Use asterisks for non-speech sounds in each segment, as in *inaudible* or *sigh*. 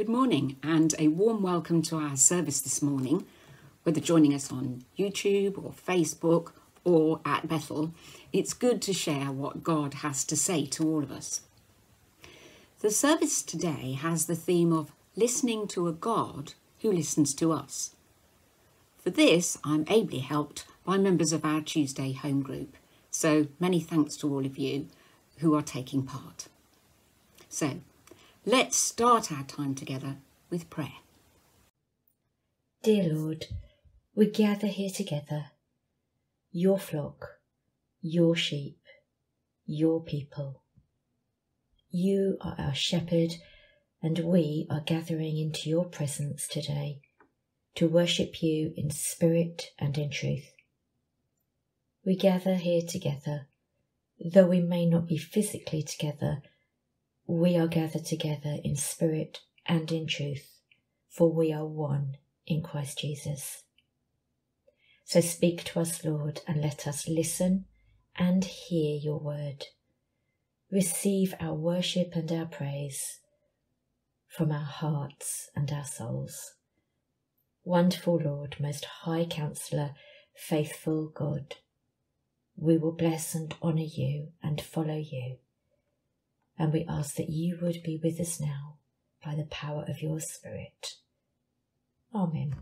Good morning and a warm welcome to our service this morning. Whether joining us on YouTube or Facebook or at Bethel, it's good to share what God has to say to all of us. The service today has the theme of listening to a God who listens to us. For this, I'm ably helped by members of our Tuesday home group, so many thanks to all of you who are taking part. So, let's start our time together with prayer. Dear Lord, we gather here together, your flock, your sheep, your people. You are our shepherd, and we are gathering into your presence today to worship you in spirit and in truth. We gather here together, though we may not be physically together, we are gathered together in spirit and in truth, for we are one in Christ Jesus. So speak to us, Lord, and let us listen and hear your word. Receive our worship and our praise from our hearts and our souls. Wonderful Lord, most high counselor, faithful God, we will bless and honour you and follow you. And we ask that you would be with us now by the power of your Spirit. Amen.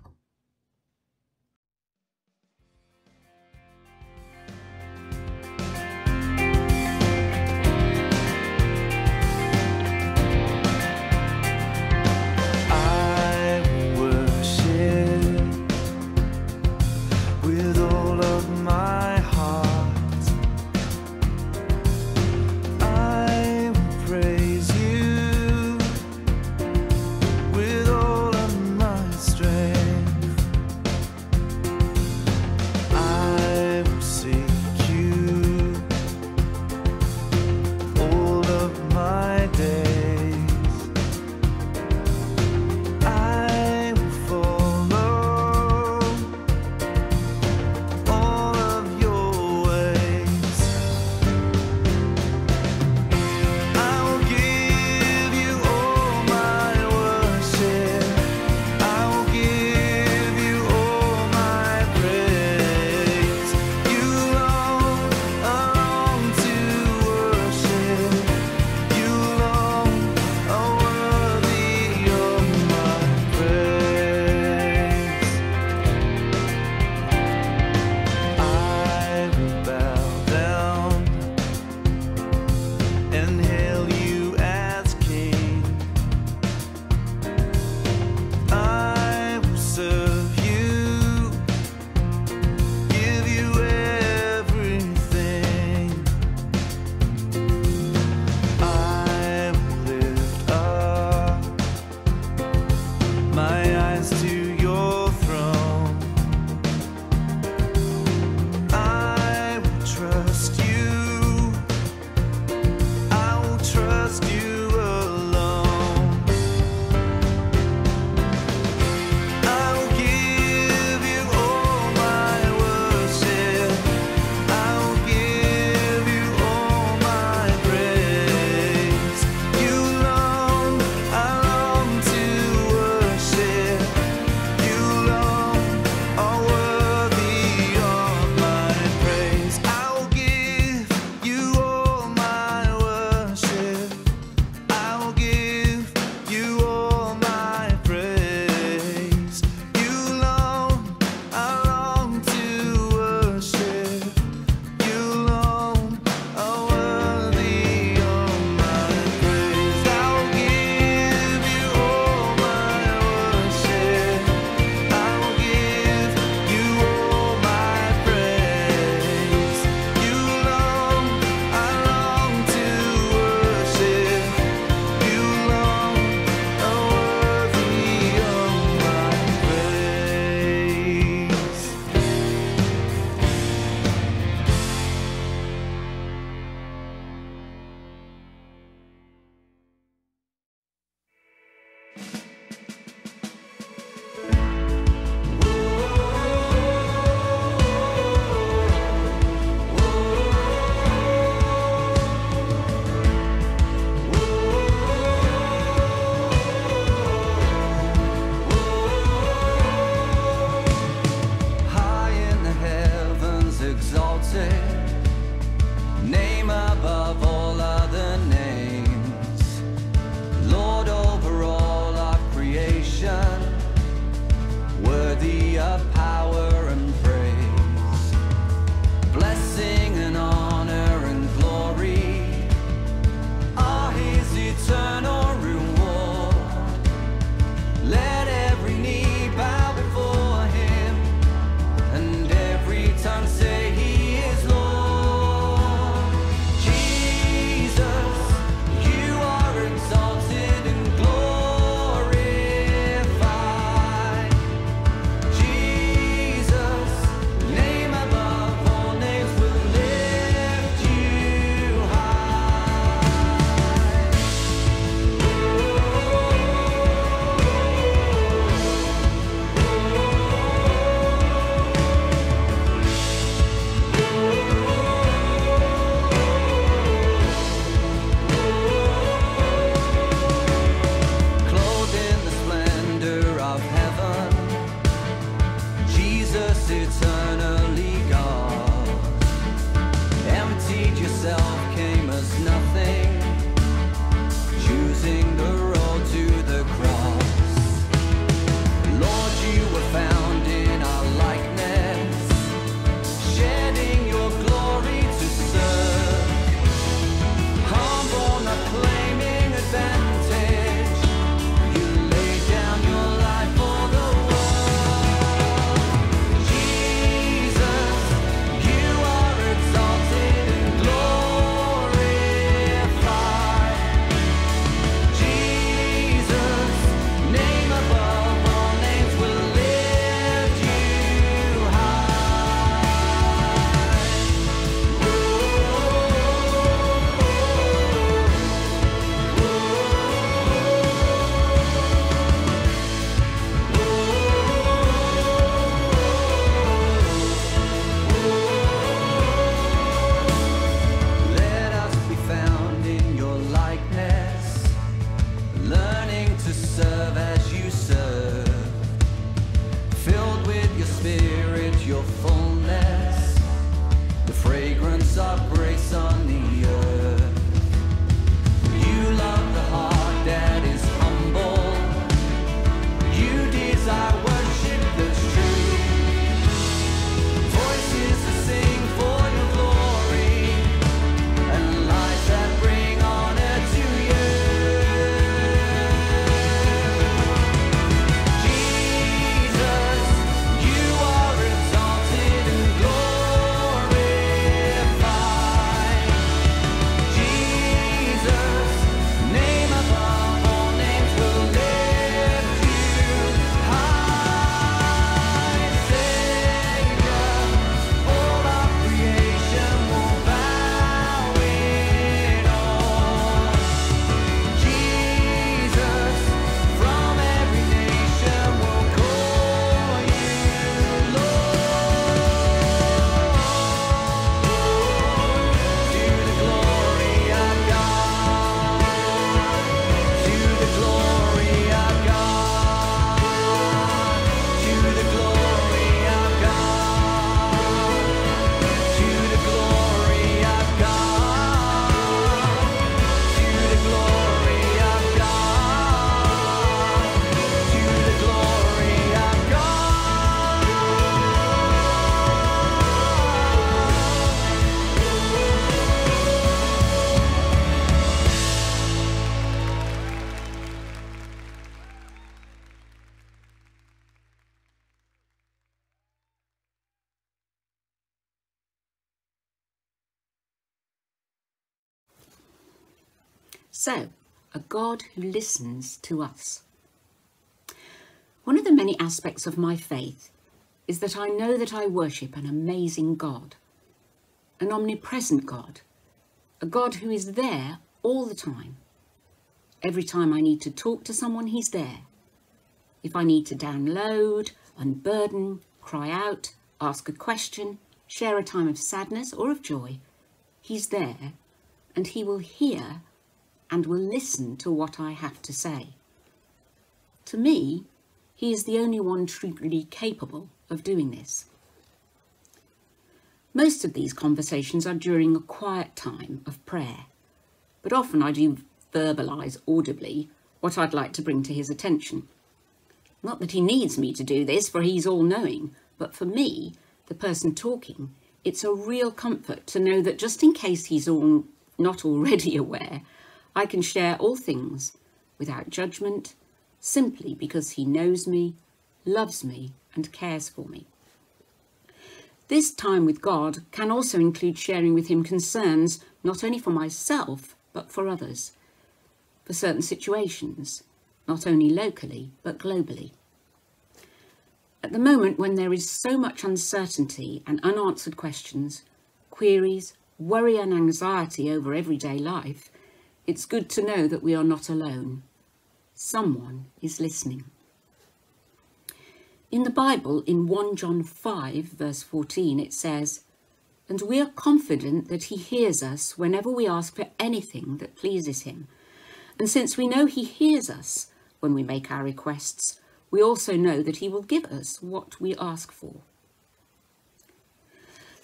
God who listens to us. One of the many aspects of my faith is that I know that I worship an amazing God, an omnipresent God, a God who is there all the time. Every time I need to talk to someone, he's there. If I need to download, unburden, cry out, ask a question, share a time of sadness or of joy, he's there and he will hear and will listen to what I have to say. To me, he is the only one truly capable of doing this. Most of these conversations are during a quiet time of prayer, but often I do verbalise audibly what I'd like to bring to his attention. Not that he needs me to do this, for he's all-knowing, but for me, the person talking, it's a real comfort to know that just in case he's all, not already *laughs* aware, I can share all things without judgment, simply because he knows me, loves me, and cares for me. This time with God can also include sharing with him concerns not only for myself, but for others, for certain situations, not only locally, but globally. At the moment when there is so much uncertainty and unanswered questions, queries, worry and anxiety over everyday life, it's good to know that we are not alone. Someone is listening. In the Bible, in 1 John 5, verse 14, it says, And we are confident that he hears us whenever we ask for anything that pleases him. And since we know he hears us when we make our requests, we also know that he will give us what we ask for.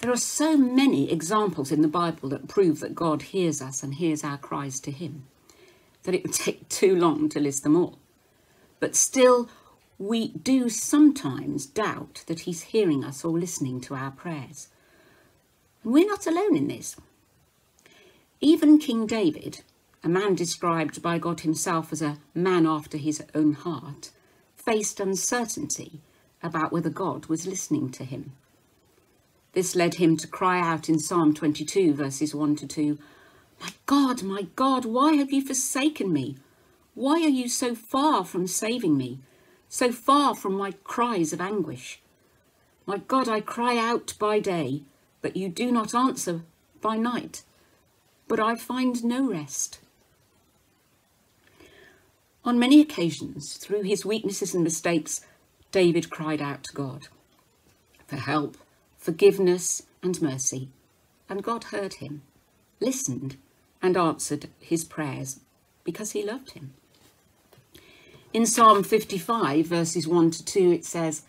There are so many examples in the Bible that prove that God hears us and hears our cries to him that it would *laughs* take too long to list them all. But still, we do sometimes doubt that he's hearing us or listening to our prayers. And we're not alone in this. Even King David, a man described by God himself as a man after his own heart, faced uncertainty about whether God was listening to him. This led him to cry out in Psalm 22, verses 1 to 2, My God, my God, why have you forsaken me? Why are you so far from saving me, so far from my cries of anguish? My God, I cry out by day, but you do not answer by night, but I find no rest. On many occasions, through his weaknesses and mistakes, David cried out to God for help, forgiveness and mercy. And God heard him, listened and answered his prayers because he loved him. In Psalm 55 verses 1 to 2 it says,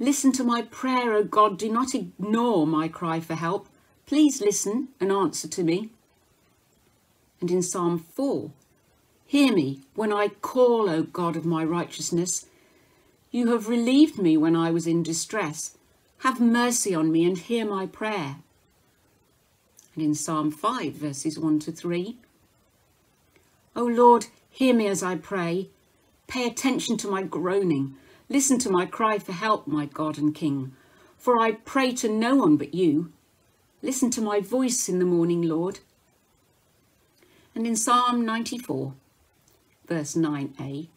Listen to my prayer, O God, do not ignore my cry for help. Please listen and answer to me. And in Psalm 4, Hear me when I call, O God of my righteousness. You have relieved me when I was in distress. Have mercy on me and hear my prayer. And in Psalm 5, verses 1 to 3, O Lord, hear me as I pray. Pay attention to my groaning. Listen to my cry for help, my God and King. For I pray to no one but you. Listen to my voice in the morning, Lord. And in Psalm 94, verse 9a,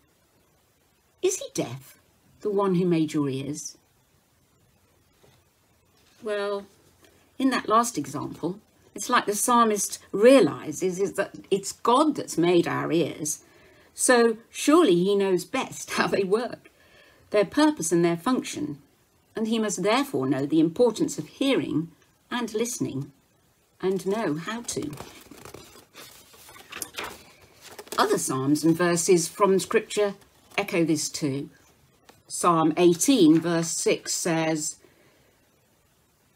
is he deaf, the one who made your ears? Well, in that last example, it's like the psalmist realizes is that it's God that's made our ears. So surely he knows best *laughs* how they work, their purpose and their function, and he must therefore know the importance of hearing and listening and know how to. Other psalms and verses from scripture echo this too. Psalm 18 verse 6 says,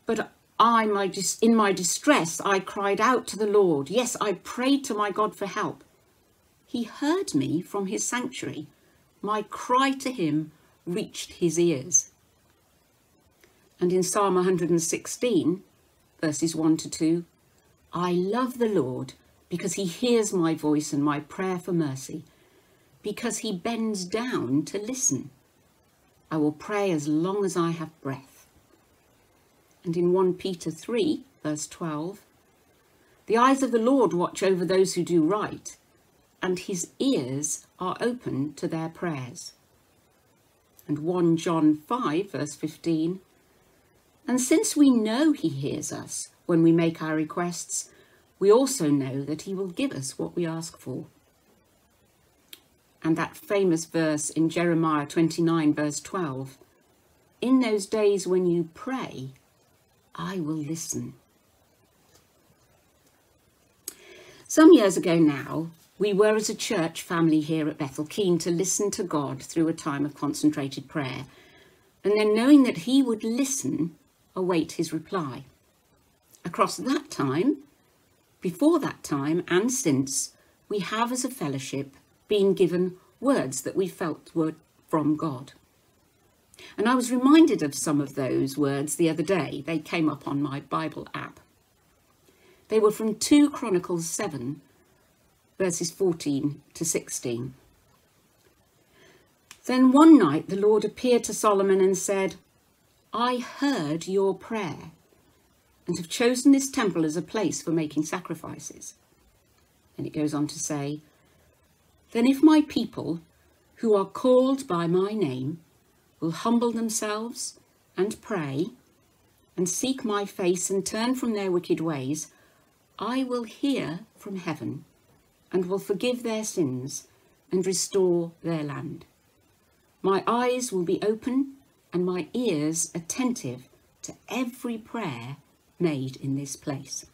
But I, my in my distress, I cried out to the Lord. Yes, I prayed to my God for help. He heard me from his sanctuary. My cry to him reached his ears. And in Psalm 116, verses 1 to 2, I love the Lord because he hears my voice and my prayer for mercy, because he bends down to listen. I will pray as long as I have breath and in 1 Peter 3, verse 12, the eyes of the Lord watch over those who do right, and his ears are open to their prayers. And 1 John 5, verse 15, and since we know he hears us when we make our requests, we also know that he will give us what we ask for. And that famous verse in Jeremiah 29, verse 12, in those days when you pray, I will listen. Some years ago now, we were as a church family here at Bethel keen to listen to God through a time of concentrated prayer, and then knowing that He would listen, await His reply. Across that time, before that time, and since, we have as a fellowship been given words that we felt were from God. And I was reminded of some of those words the other day. They came up on my Bible app. They were from 2 Chronicles 7, verses 14 to 16. Then one night the Lord appeared to Solomon and said, I heard your prayer and have chosen this temple as a place for making sacrifices. And it goes on to say, Then if my people, who are called by my name, will humble themselves and pray and seek my face and turn from their wicked ways, I will hear from heaven and will forgive their sins and restore their land. My eyes will be open and my ears attentive to every prayer made in this place.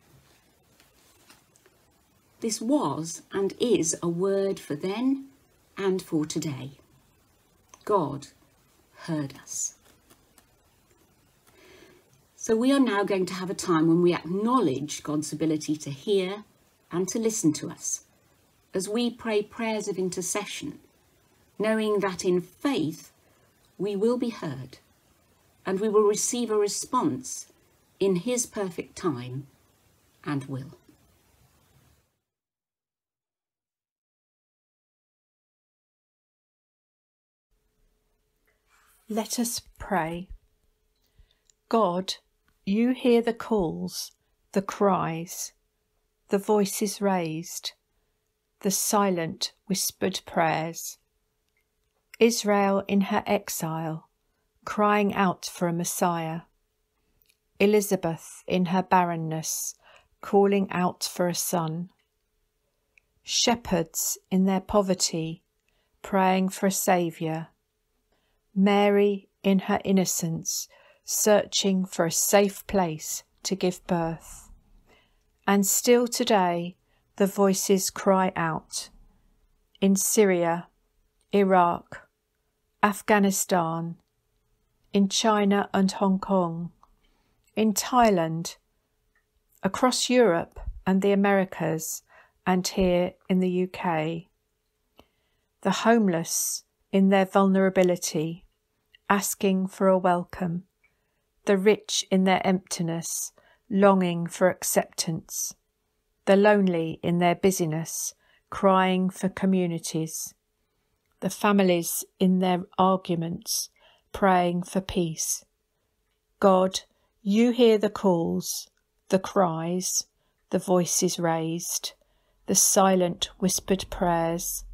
This was and is a word for then and for today. God heard us. So we are now going to have a time when we acknowledge God's ability to hear and to listen to us as we pray prayers of intercession, knowing that in faith we will be heard and we will receive a response in his perfect time and will. Let us pray. God, you hear the calls, the cries, the voices raised, the silent whispered prayers. Israel in her exile, crying out for a Messiah. Elizabeth in her barrenness, calling out for a son. Shepherds in their poverty, praying for a Saviour Mary, in her innocence, searching for a safe place to give birth. And still today, the voices cry out in Syria, Iraq, Afghanistan, in China and Hong Kong, in Thailand, across Europe and the Americas and here in the UK. The homeless in their vulnerability, asking for a welcome. The rich in their emptiness, longing for acceptance. The lonely in their busyness, crying for communities. The families in their arguments, praying for peace. God, you hear the calls, the cries, the voices raised, the silent whispered prayers.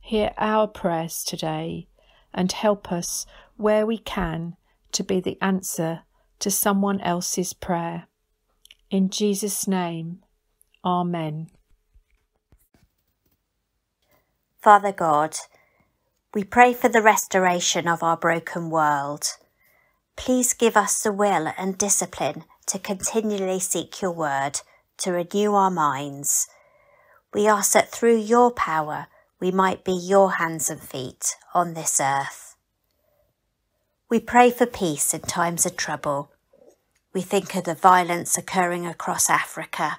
Hear our prayers today and help us where we can to be the answer to someone else's prayer. In Jesus' name, Amen. Father God, we pray for the restoration of our broken world. Please give us the will and discipline to continually seek your word, to renew our minds. We ask that through your power we might be your hands and feet on this earth. We pray for peace in times of trouble. We think of the violence occurring across Africa,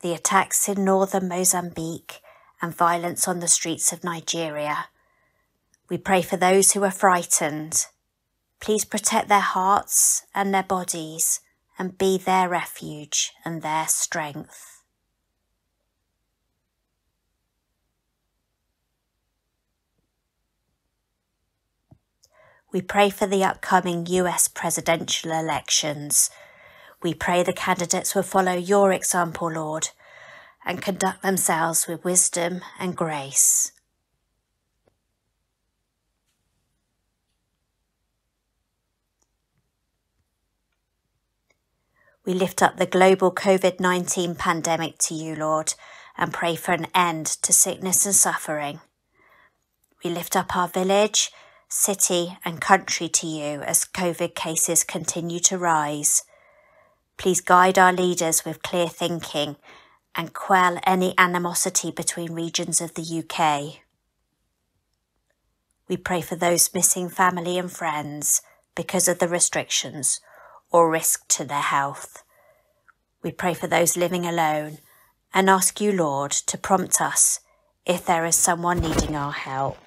the attacks in northern Mozambique, and violence on the streets of Nigeria. We pray for those who are frightened. Please protect their hearts and their bodies and be their refuge and their strength. We pray for the upcoming US presidential elections. We pray the candidates will follow your example, Lord, and conduct themselves with wisdom and grace. We lift up the global COVID 19 pandemic to you, Lord, and pray for an end to sickness and suffering. We lift up our village, city, and country to you as COVID cases continue to rise. Please guide our leaders with clear thinking and quell any animosity between regions of the UK. We pray for those missing family and friends because of the restrictions or risk to their health. We pray for those living alone and ask you, Lord, to prompt us if there is someone needing our help.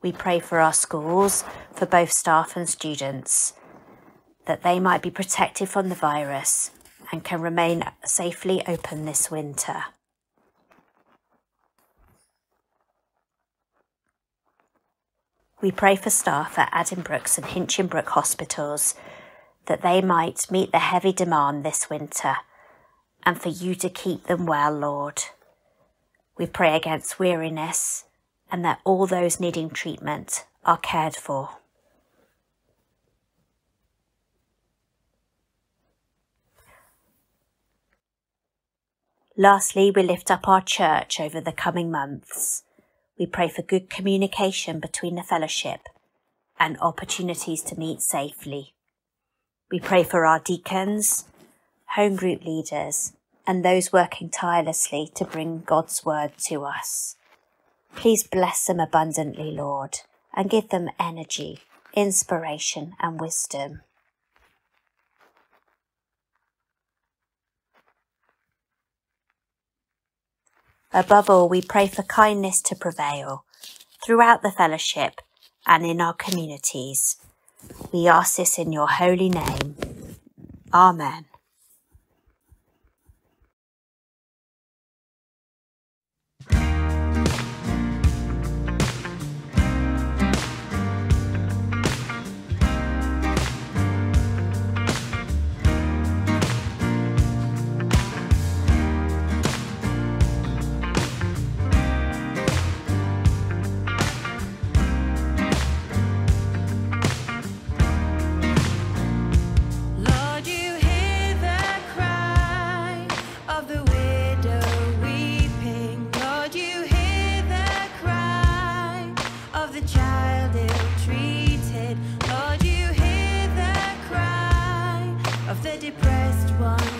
We pray for our schools, for both staff and students, that they might be protected from the virus and can remain safely open this winter. We pray for staff at Addenbrooke's and Hinchingbrooke hospitals that they might meet the heavy demand this winter and for you to keep them well, Lord. We pray against weariness and that all those needing treatment are cared for. Lastly, we lift up our church over the coming months. We pray for good communication between the fellowship and opportunities to meet safely. We pray for our deacons, home group leaders, and those working tirelessly to bring God's word to us. Please bless them abundantly, Lord, and give them energy, inspiration, and wisdom. Above all, we pray for kindness to prevail throughout the fellowship and in our communities. We ask this in your holy name. Amen. one.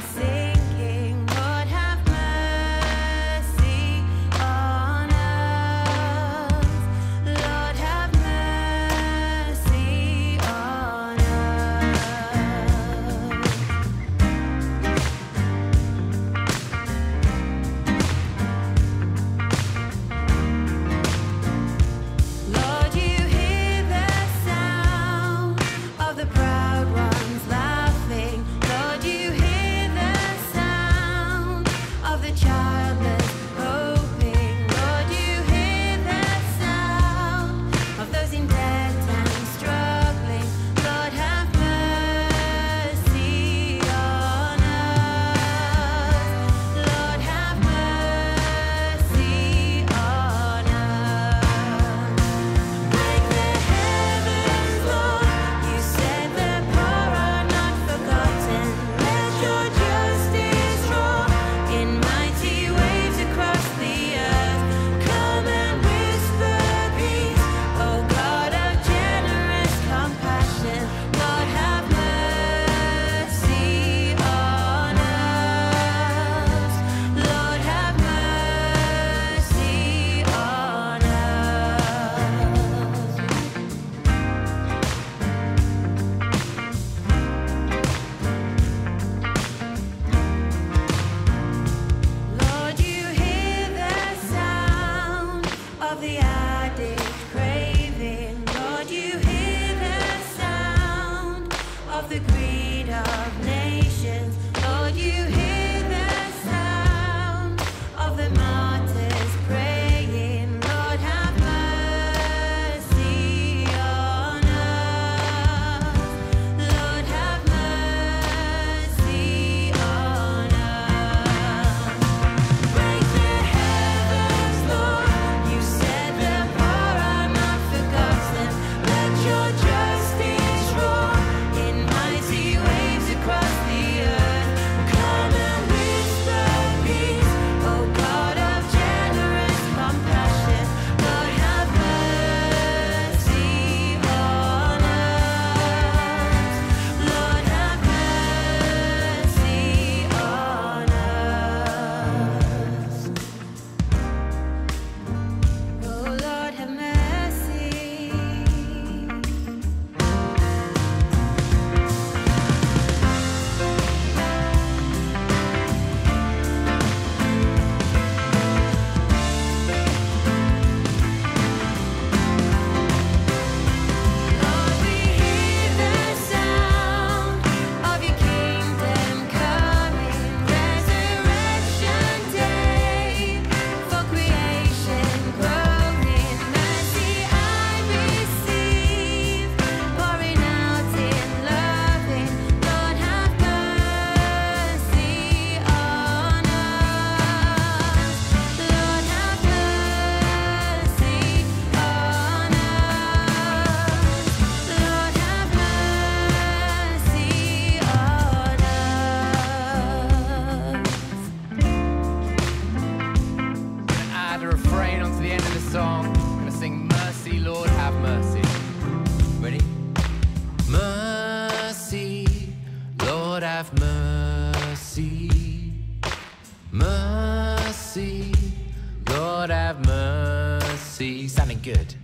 Lord have mercy. Sounding good.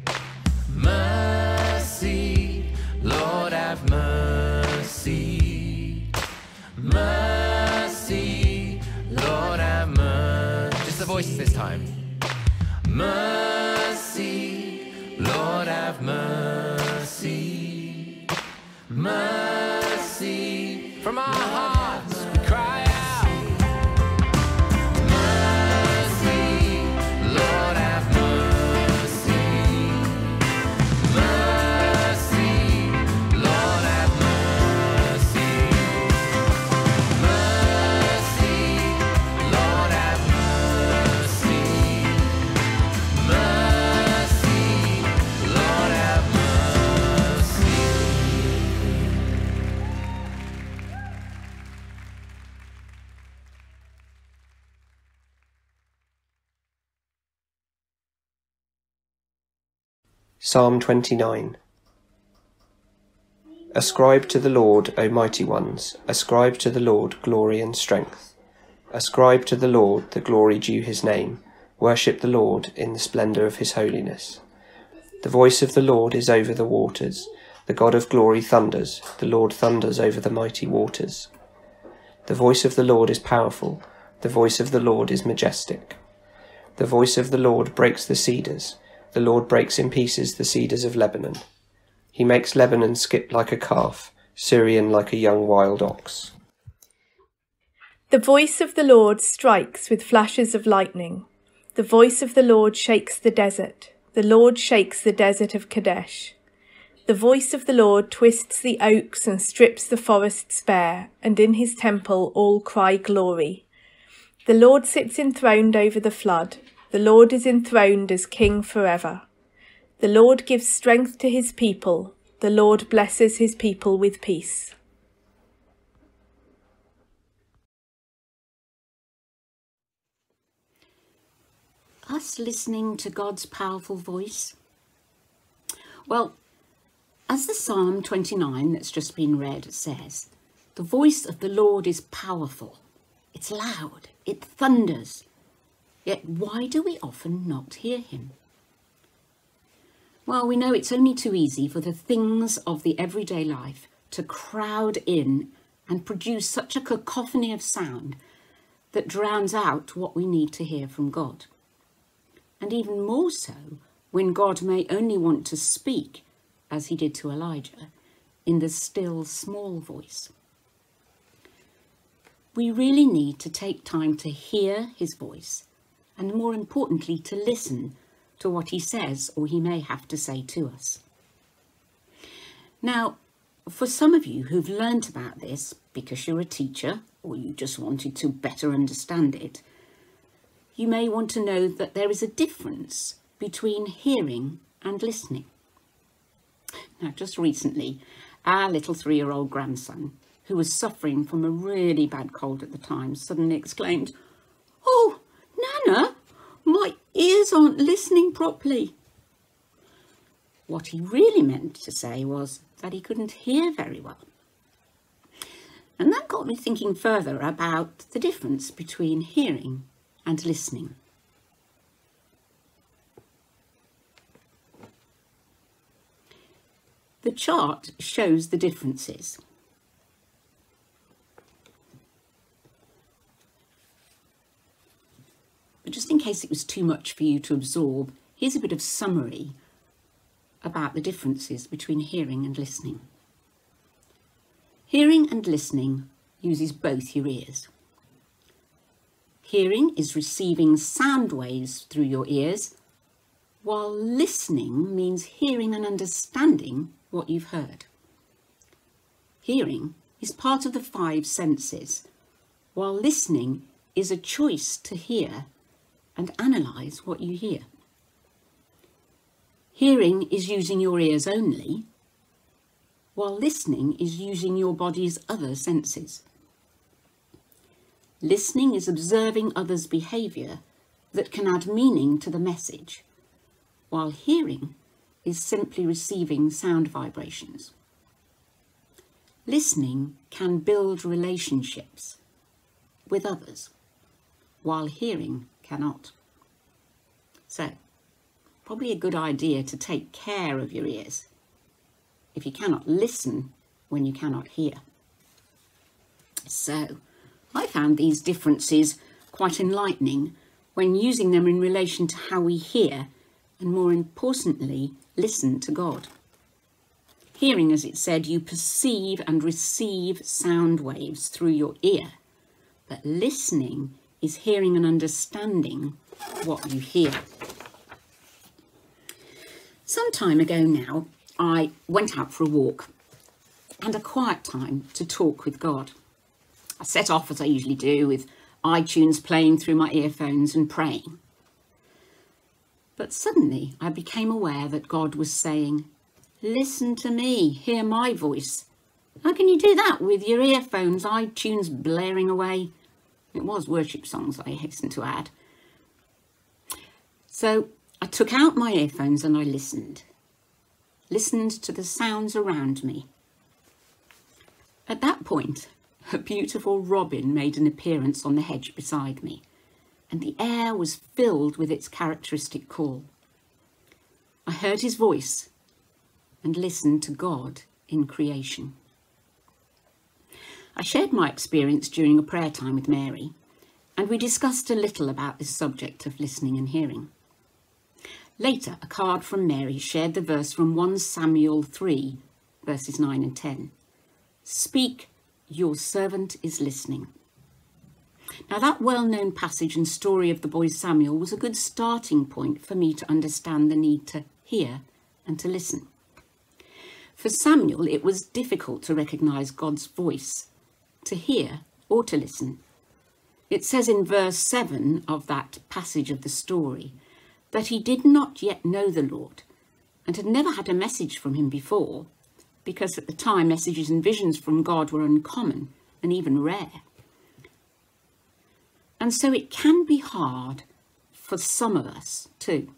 Mercy, Lord have mercy. Mercy, Lord have mercy. Just the voices this time. Mercy, Lord have mercy. Mercy from our heart. Psalm 29 Ascribe to the Lord, O mighty ones, ascribe to the Lord glory and strength. Ascribe to the Lord the glory due his name. Worship the Lord in the splendour of his holiness. The voice of the Lord is over the waters. The God of glory thunders. The Lord thunders over the mighty waters. The voice of the Lord is powerful. The voice of the Lord is majestic. The voice of the Lord breaks the cedars. The Lord breaks in pieces the cedars of Lebanon. He makes Lebanon skip like a calf, Sirion like a young wild ox. The voice of the Lord strikes with flashes of lightning. The voice of the Lord shakes the desert. The Lord shakes the desert of Kadesh. The voice of the Lord twists the oaks and strips the forests bare, and in his temple all cry glory. The Lord sits enthroned over the flood. The Lord is enthroned as king forever. The Lord gives strength to his people. The Lord blesses his people with peace. Us listening to God's powerful voice? Well, as the Psalm 29 that's just been read says, the voice of the Lord is powerful. It's loud. It thunders. Yet why do we often not hear him? Well, we know it's only too easy for the things of the everyday life to crowd in and produce such a cacophony of sound that drowns out what we need to hear from God. And even more so when God may only want to speak, as he did to Elijah, in the still small voice. We really need to take time to hear his voice and more importantly to listen to what he says or he may have to say to us. Now, for some of you who've learnt about this because you're a teacher or you just wanted to better understand it, you may want to know that there is a difference between hearing and listening. Now, just recently, our little three year old grandson, who was suffering from a really bad cold at the time, suddenly exclaimed, Oh, ears aren't listening properly. What he really meant to say was that he couldn't hear very well. And that got me thinking further about the difference between hearing and listening. The chart shows the differences. Just in case it was too much for you to absorb, here's a bit of summary about the differences between hearing and listening. Hearing and listening uses both your ears. Hearing is receiving sound waves through your ears, while listening means hearing and understanding what you've heard. Hearing is part of the five senses, while listening is a choice to hear and analyse what you hear. Hearing is using your ears only, while listening is using your body's other senses. Listening is observing others' behaviour that can add meaning to the message, while hearing is simply receiving sound vibrations. Listening can build relationships with others, while hearing cannot. So, probably a good idea to take care of your ears if you cannot listen when you cannot hear. So, I found these differences quite enlightening when using them in relation to how we hear and, more importantly, listen to God. Hearing, as it said, you perceive and receive sound waves through your ear, but listening is hearing and understanding what you hear. Some time ago now, I went out for a walk and a quiet time to talk with God. I set off as I usually do with iTunes playing through my earphones and praying. But suddenly I became aware that God was saying, Listen to me, hear my voice. How can you do that with your earphones, iTunes blaring away? It was worship songs, I hasten to add. So I took out my earphones and I listened. Listened to the sounds around me. At that point, a beautiful robin made an appearance on the hedge beside me, and the air was filled with its characteristic call. I heard his voice and listened to God in creation. I shared my experience during a prayer time with Mary, and we discussed a little about this subject of listening and hearing. Later, a card from Mary shared the verse from 1 Samuel 3, verses 9 and 10. Speak, your servant is listening. Now, that well known passage and story of the boy Samuel was a good starting point for me to understand the need to hear and to listen. For Samuel, it was difficult to recognise God's voice, to hear or to listen. It says in verse 7 of that passage of the story that he did not yet know the Lord and had never had a message from him before, because at the time messages and visions from God were uncommon and even rare. And so it can be hard for some of us too.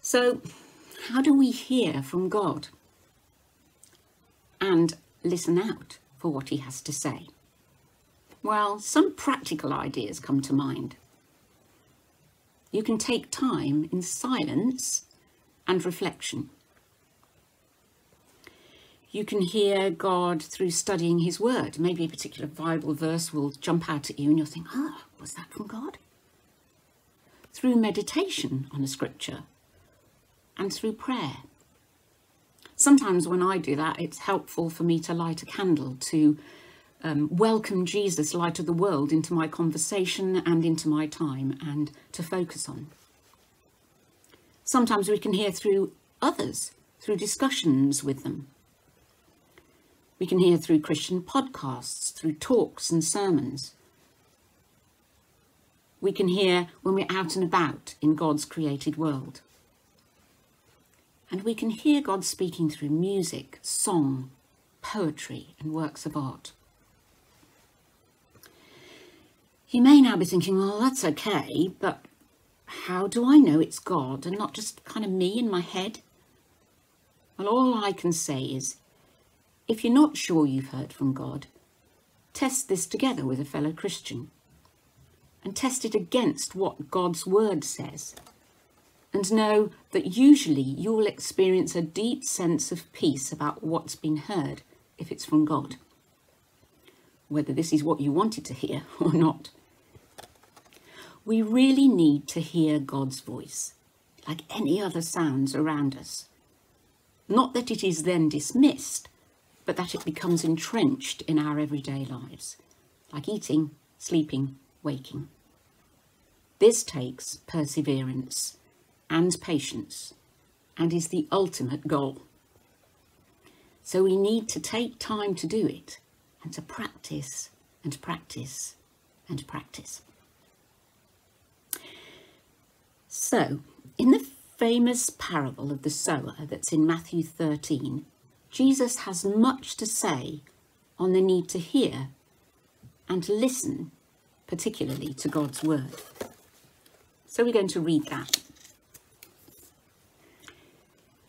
So, how do we hear from God and listen out for what He has to say? Well, some practical ideas come to mind. You can take time in silence and reflection. You can hear God through studying His Word. Maybe a particular Bible verse will jump out at you and you'll think, ah, oh, was that from God? Through meditation on a scripture and through prayer. Sometimes when I do that, it's helpful for me to light a candle to um, welcome Jesus, light of the world, into my conversation and into my time and to focus on. Sometimes we can hear through others, through discussions with them. We can hear through Christian podcasts, through talks and sermons. We can hear when we're out and about in God's created world. And we can hear God speaking through music, song, poetry, and works of art. You may now be thinking, well, that's okay, but how do I know it's God and not just kind of me in my head? Well, all I can say is if you're not sure you've heard from God, test this together with a fellow Christian and test it against what God's word says. And know that usually you'll experience a deep sense of peace about what's been heard if it's from God, whether this is what you wanted to hear *laughs* or not we really need to hear God's voice, like any other sounds around us. Not that it is then dismissed, but that it becomes entrenched in our everyday lives, like eating, sleeping, waking. This takes perseverance and patience and is the ultimate goal. So we need to take time to do it and to practice and practice and practice. So, in the famous parable of the sower that's in Matthew 13, Jesus has much to say on the need to hear and listen, particularly to God's word. So we're going to read that.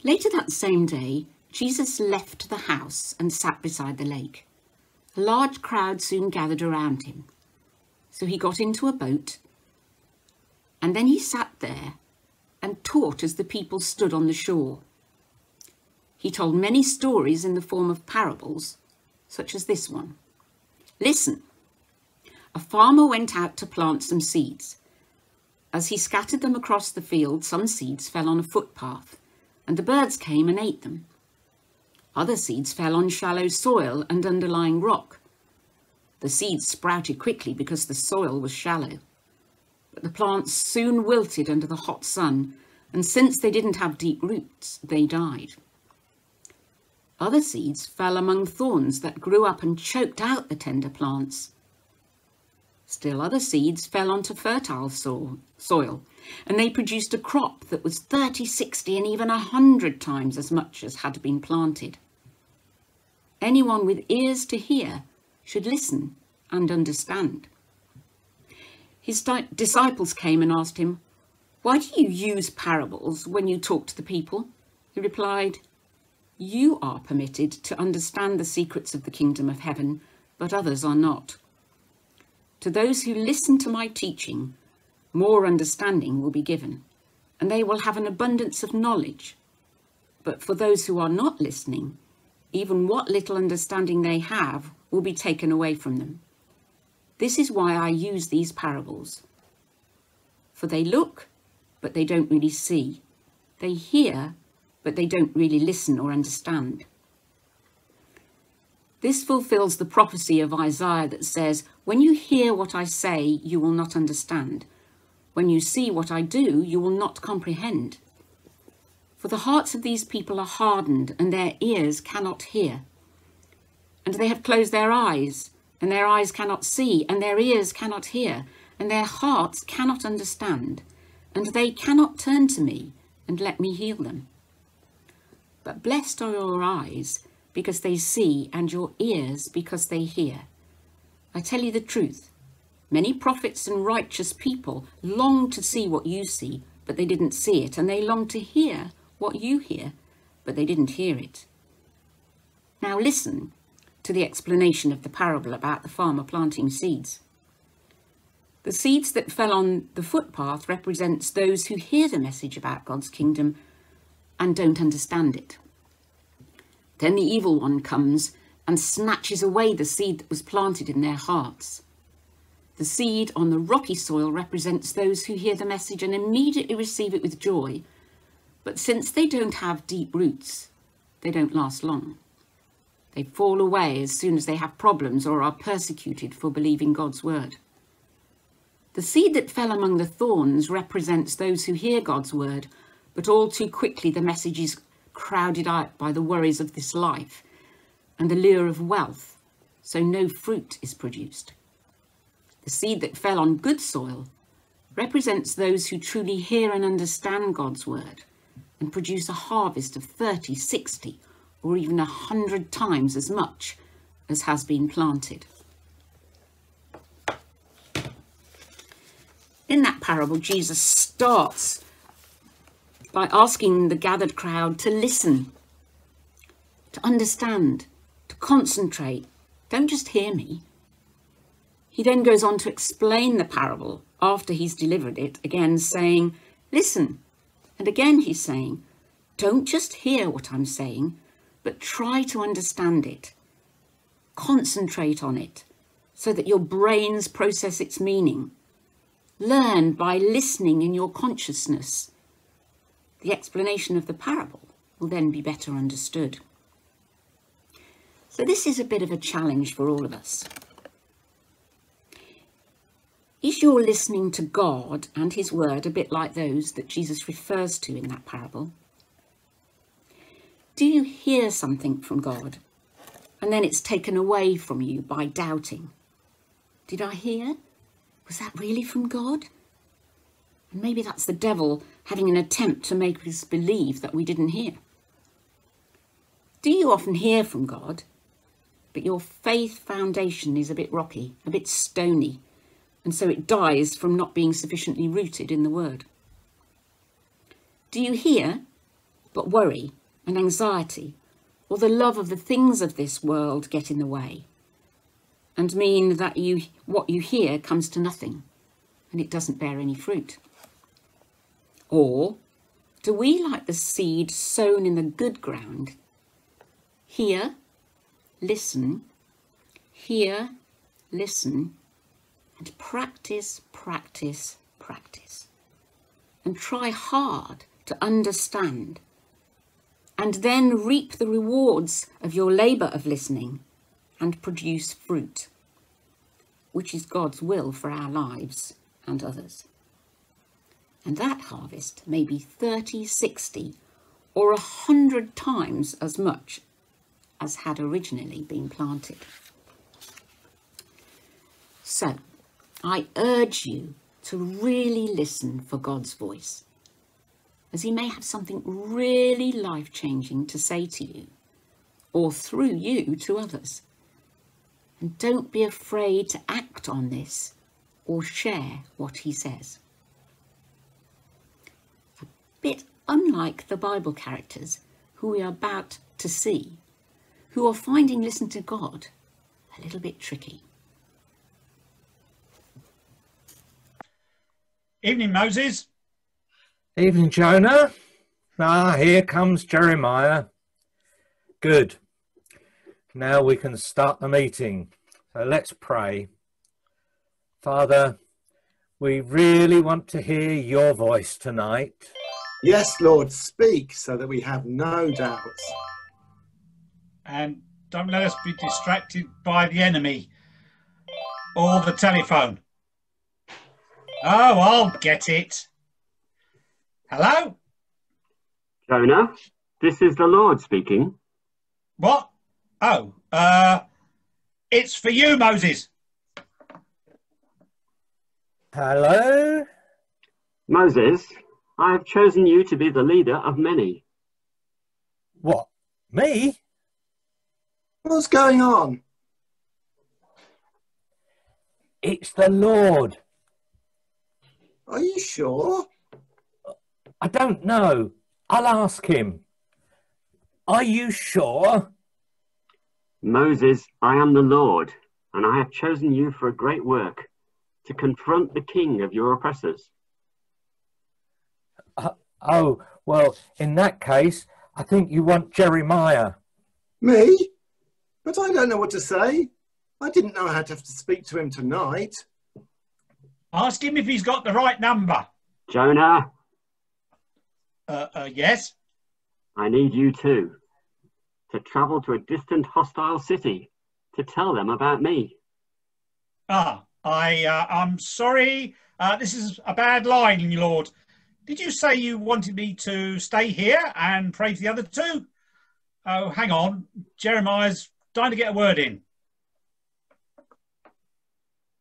Later that same day, Jesus left the house and sat beside the lake. A large crowd soon gathered around him. So he got into a boat and then he sat there and taught as the people stood on the shore. He told many stories in the form of parables, such as this one. Listen, a farmer went out to plant some seeds. As he scattered them across the field, some seeds fell on a footpath, and the birds came and ate them. Other seeds fell on shallow soil and underlying rock. The seeds sprouted quickly because the soil was shallow. But the plants soon wilted under the hot sun, and since they didn't have deep roots, they died. Other seeds fell among thorns that grew up and choked out the tender plants. Still other seeds fell onto fertile soil, and they produced a crop that was 30, 60 and even 100 times as much as had been planted. Anyone with ears to hear should listen and understand. His disciples came and asked him, Why do you use parables when you talk to the people? He replied, You are permitted to understand the secrets of the kingdom of heaven, but others are not. To those who listen to my teaching, more understanding will be given, and they will have an abundance of knowledge. But for those who are not listening, even what little understanding they have will be taken away from them. This is why I use these parables. For they look, but they don't really see. They hear, but they don't really listen or understand. This fulfills the prophecy of Isaiah that says, When you hear what I say, you will not understand. When you see what I do, you will not comprehend. For the hearts of these people are hardened, and their ears cannot hear. And they have closed their eyes, and their eyes cannot see, and their ears cannot hear, and their hearts cannot understand, and they cannot turn to me and let me heal them. But blessed are your eyes, because they see, and your ears, because they hear. I tell you the truth. Many prophets and righteous people long to see what you see, but they didn't see it, and they long to hear what you hear, but they didn't hear it. Now listen to the explanation of the parable about the farmer planting seeds. The seeds that fell on the footpath represents those who hear the message about God's kingdom and don't understand it. Then the evil one comes and snatches away the seed that was planted in their hearts. The seed on the rocky soil represents those who hear the message and immediately receive it with joy, but since they don't have deep roots, they don't last long. They fall away as soon as they have problems or are persecuted for believing God's word. The seed that fell among the thorns represents those who hear God's word, but all too quickly the message is crowded out by the worries of this life and the lure of wealth, so no fruit is produced. The seed that fell on good soil represents those who truly hear and understand God's word and produce a harvest of 30, 60, or even a hundred times as much as has been planted. In that parable, Jesus starts by asking the gathered crowd to listen, to understand, to concentrate. Don't just hear me. He then goes on to explain the parable after he's delivered it, again saying, Listen. And again he's saying, Don't just hear what I'm saying, but try to understand it. Concentrate on it so that your brains process its meaning. Learn by listening in your consciousness. The explanation of the parable will then be better understood. So this is a bit of a challenge for all of us. Is your listening to God and his word a bit like those that Jesus refers to in that parable? Do you hear something from God and then it's taken away from you by doubting? Did I hear? Was that really from God? Maybe that's the devil having an attempt to make us believe that we didn't hear. Do you often hear from God, but your faith foundation is a bit rocky, a bit stony, and so it dies from not being sufficiently rooted in the word? Do you hear, but worry and anxiety or the love of the things of this world get in the way and mean that you what you hear comes to nothing and it doesn't bear any fruit? Or do we, like the seed sown in the good ground, hear, listen, hear, listen, And practice, practice, practice. And try hard to understand. And then reap the rewards of your labour of listening and produce fruit, which is God's will for our lives and others. And that harvest may be 30, 60, or a hundred times as much as had originally been planted. So, I urge you to really listen for God's voice, as He may have something really life changing to say to you, or through you to others. And don't be afraid to act on this or share what He says. A bit unlike the Bible characters who we are about to see, who are finding listen to God a little bit tricky. Evening, Moses. Evening, Jonah. Ah, here comes Jeremiah. Good. Now we can start the meeting. So let's pray. Father, we really want to hear your voice tonight. Yes, Lord, speak so that we have no doubts. And don't let us be distracted by the enemy or the telephone. Oh, I'll get it. Hello? Jonah, this is the Lord speaking. What? Oh, uh, it's for you, Moses. Hello? Moses, I have chosen you to be the leader of many. What? Me? What's going on? It's the Lord. Are you sure? I don't know. I'll ask him. Are you sure? Moses, I am the Lord, and I have chosen you for a great work to confront the king of your oppressors. Uh, oh, well, in that case, I think you want Jeremiah. Me? But I don't know what to say. I didn't know I'd have to speak to him tonight. Ask him if he's got the right number. Jonah, Uh, uh, yes? I need you too to travel to a distant hostile city to tell them about me. Ah, I, uh, I'm sorry. Uh, this is a bad line, Lord. Did you say you wanted me to stay here and pray for the other two? Oh, hang on. Jeremiah's trying to get a word in.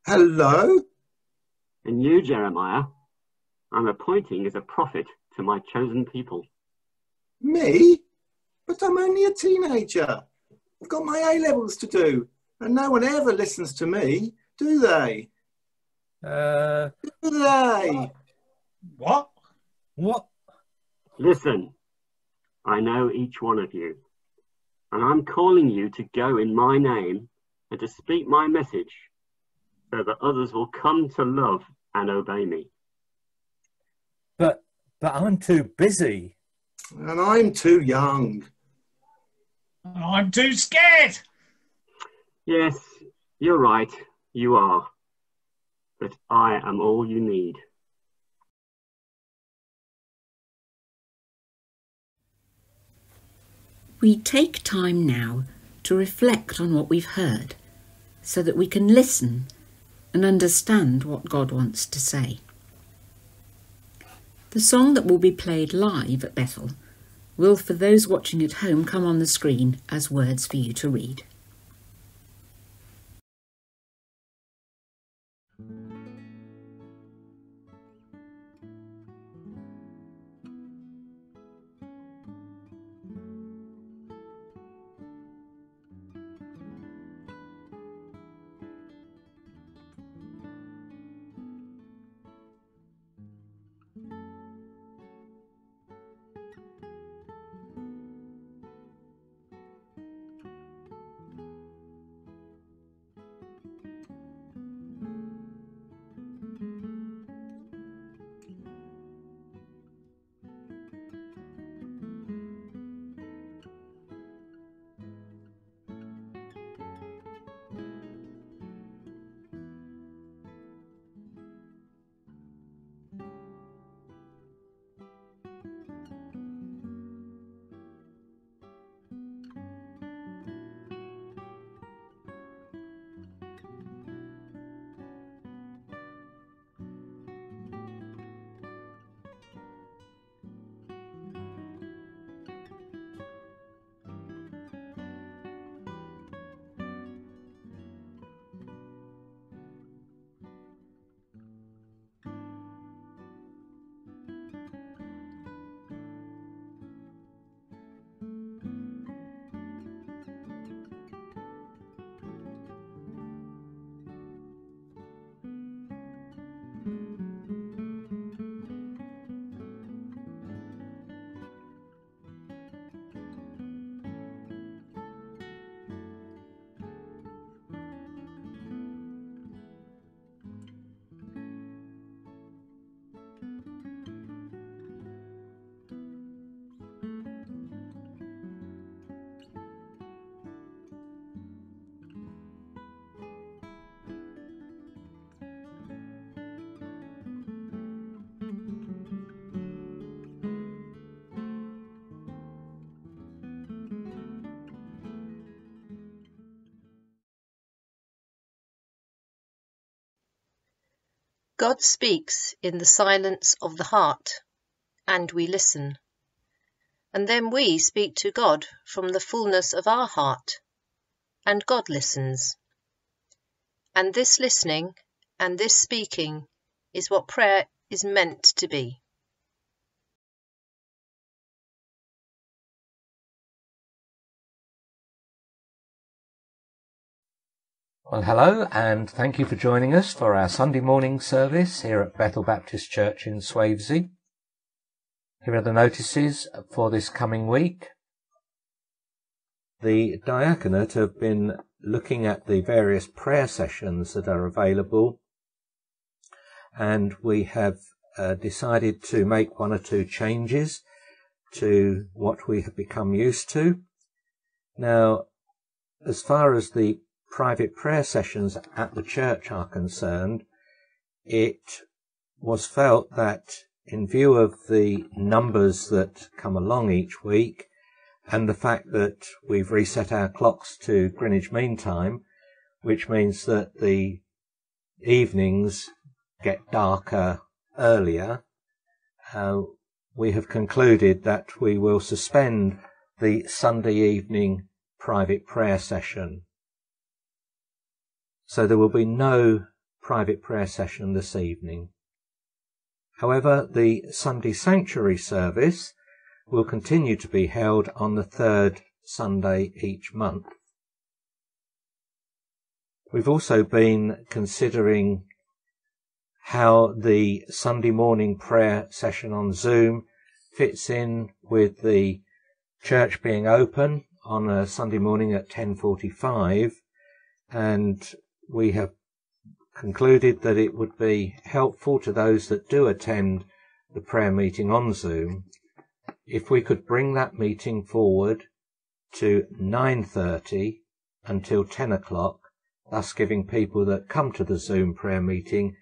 Hello? And you, Jeremiah, I'm appointing as a prophet to my chosen people. Me? But I'm only a teenager. I've got my A levels to do, and no one ever listens to me, do they? Uh, Do they? What? What? Listen, I know each one of you, and I'm calling you to go in my name and to speak my message so that others will come to love and obey me. But, but I'm too busy. And I'm too young. And I'm too scared. Yes, you're right, you are. But I am all you need. We take time now to reflect on what we've heard so that we can listen and understand what God wants to say. The song that will be played live at Bethel will, for those watching at home, come on the screen as words for you to read. God speaks in the silence of the heart, and we listen. And then we speak to God from the fullness of our heart, and God listens. And this listening and this speaking is what prayer is meant to be. Well, hello, and thank you for joining us for our Sunday morning service here at Bethel Baptist Church in Swavesey. Here are the notices for this coming week. The diaconate have been looking at the various prayer sessions that are available, and we have uh, decided to make one or two changes to what we have become used to. Now, as far as the private prayer sessions at the church are concerned, it was felt that in view of the numbers that come along each week and the fact that we've reset our clocks to Greenwich Mean Time, which means that the evenings get darker earlier, uh, we have concluded that we will suspend the Sunday evening private prayer session so there will be no private prayer session this evening. However, the Sunday sanctuary service will continue to be held on the third Sunday each month. We've also been considering how the Sunday morning prayer session on Zoom fits in with the church being open on a Sunday morning at 10:45 and we have concluded that it would be helpful to those that do attend the prayer meeting on Zoom if we could bring that meeting forward to 9.30 until 10 o'clock, thus giving people that come to the Zoom prayer meeting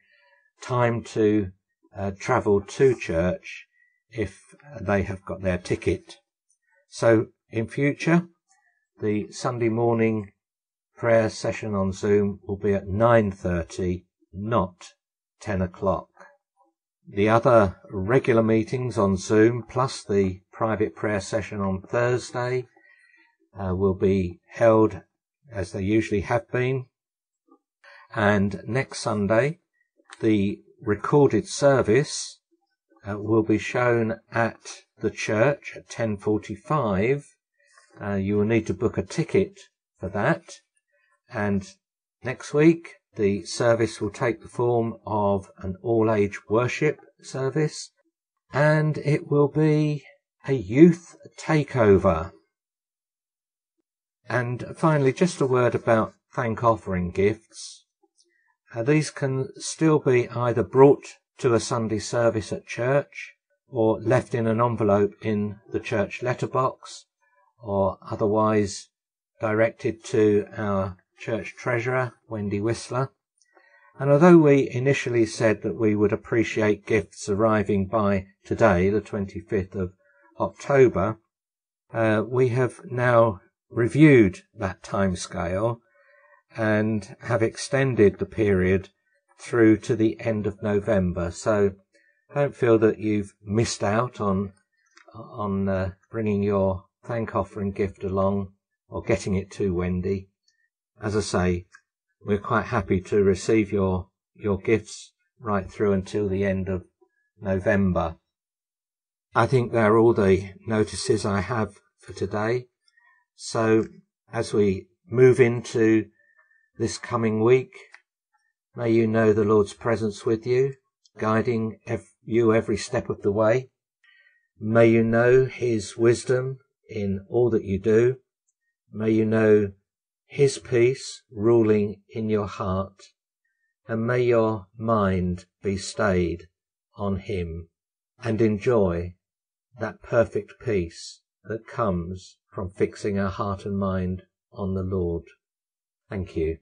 time to uh, travel to church if they have got their ticket. So in future, the Sunday morning prayer session on Zoom will be at 9.30, not 10 o'clock. The other regular meetings on Zoom, plus the private prayer session on Thursday, uh, will be held as they usually have been. And next Sunday, the recorded service uh, will be shown at the church at 10.45. Uh, you will need to book a ticket for that. And next week, the service will take the form of an all age worship service and it will be a youth takeover. And finally, just a word about thank offering gifts. Uh, these can still be either brought to a Sunday service at church or left in an envelope in the church letterbox or otherwise directed to our church treasurer, Wendy Whistler. And although we initially said that we would appreciate gifts arriving by today, the 25th of October, uh, we have now reviewed that timescale and have extended the period through to the end of November. So don't feel that you've missed out on on uh, bringing your thank offering gift along or getting it to Wendy as I say, we're quite happy to receive your your gifts right through until the end of November. I think they're all the notices I have for today. So as we move into this coming week, may you know the Lord's presence with you, guiding ev- you every step of the way. May you know his wisdom in all that you do. May you know his peace ruling in your heart, and may your mind be stayed on Him and enjoy that perfect peace that comes from fixing our heart and mind on the Lord. Thank you.